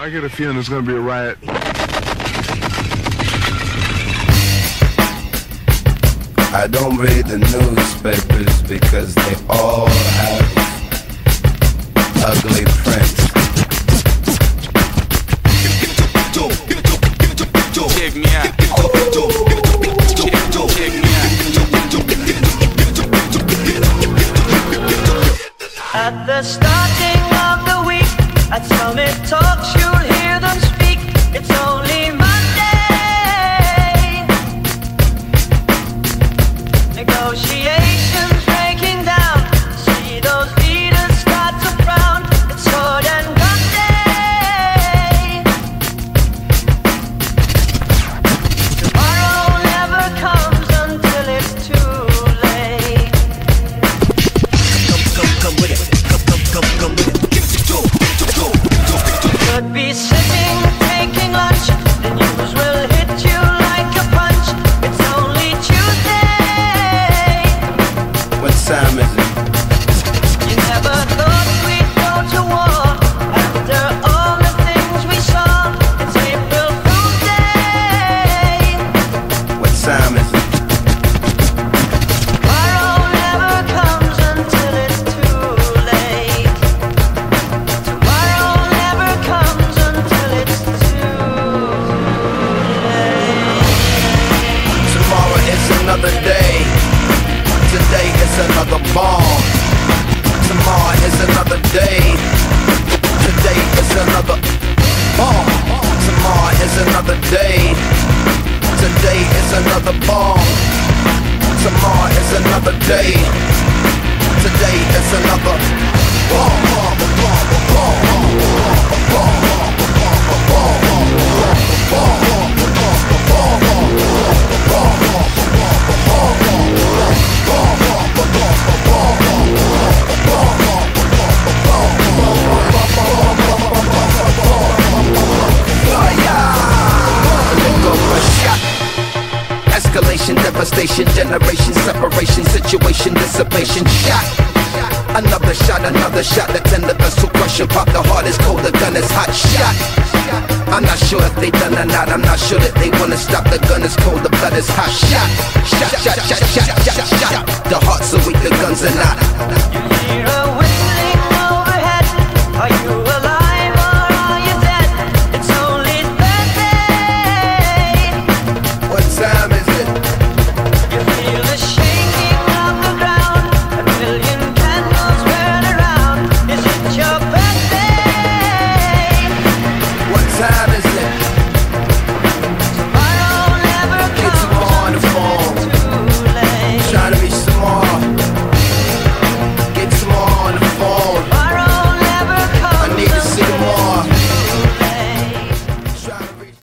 I get a feeling there's going to be a riot. I don't read the newspapers because they all have ugly prints. Check me out. Check me out. At the starting of the week, at What time is it? You never thought we'd go to war after all the things we saw. It's April Fool's Day. What time another day. Today is another devastation, generation, separation, situation, dissipation, shot. Another shot, another shot, the tender vessel crushing, pop the heart is cold, the gun is hot, shot. I'm not sure if they done or not, I'm not sure that they wanna stop, the gun is cold, the blood is hot, shot. Shot, shot, shot, shot, shot, shot. The hearts are weak, the guns are not.